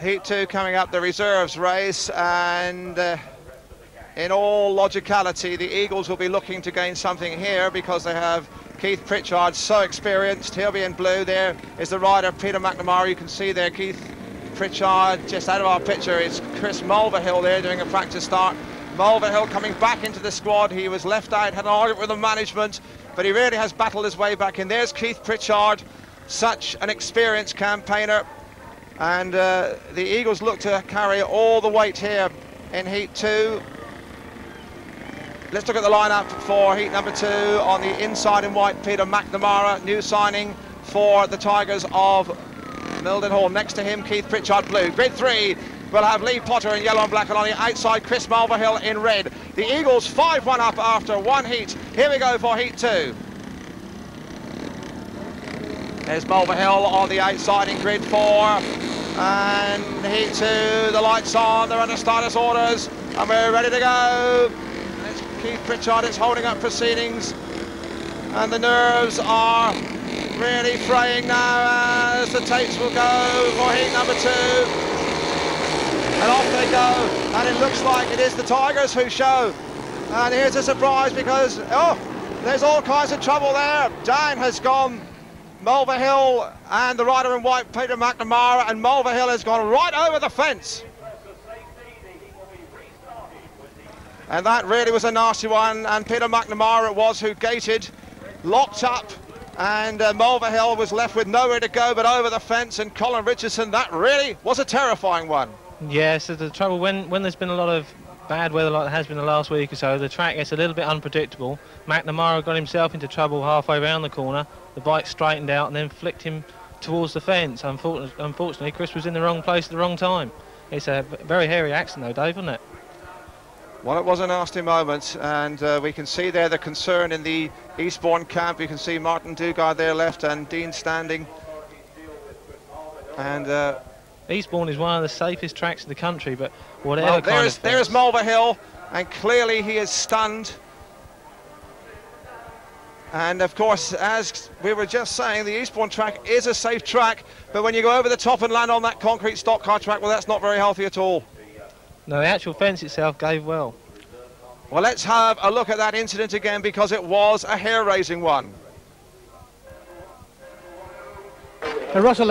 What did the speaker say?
Heat 2 coming up, the reserves race, and uh, in all logicality, the Eagles will be looking to gain something here because they have Keith Pritchard, so experienced. He'll be in blue. There is the rider, Peter McNamara. You can see there, Keith Pritchard. Just out of our picture is Chris Mulvihill there doing a practice start. Mulvihill coming back into the squad. He was left out, had an argument with the management, but he really has battled his way back in. There's Keith Pritchard, such an experienced campaigner. And uh, the Eagles look to carry all the weight here in Heat 2. Let's look at the lineup for Heat number 2 on the inside in white, Peter McNamara, new signing for the Tigers of Mildenhall. Next to him, Keith Pritchard, blue. Grid 3 will have Lee Potter in yellow and black, and on the outside, Chris Mulvihill in red. The Eagles 5-1 up after one heat. Here we go for Heat 2. There's Mulvihill on the outside in grid 4. And heat two, the lights on, they're under status orders, and we're ready to go. It's Keith Pritchard is holding up proceedings, and the nerves are really fraying now as the tapes will go for heat number two. And off they go, and it looks like it is the Tigers who show. And here's a surprise because, oh, there's all kinds of trouble there. Dan has gone Mulvihill and the rider in white, Peter McNamara, and Mulvihill has gone right over the fence. And that really was a nasty one, and Peter McNamara it was who gated, locked up, and uh, Mulvihill was left with nowhere to go but over the fence, and Colin Richardson, that really was a terrifying one. Yes, the trouble when, when there's been a lot of bad weather like there has been the last week or so, the track gets a little bit unpredictable. McNamara got himself into trouble halfway around the corner. The bike straightened out and then flicked him towards the fence. Unfortunately, Chris was in the wrong place at the wrong time. It's a very hairy accident though, Dave, wasn't it? Well, it was a nasty moment, and uh, we can see there the concern in the Eastbourne camp. You can see Martin Dugard there left and Dean Standing. And uh, Eastbourne is one of the safest tracks in the country, but whatever well, there's, kind of there's Mulvihill, and clearly he is stunned. And of course, as we were just saying, the Eastbourne track is a safe track, but when you go over the top and land on that concrete stock car track, well, that's not very healthy at all. No, the actual fence itself gave well. Well, let's have a look at that incident again because it was a hair-raising one. Russell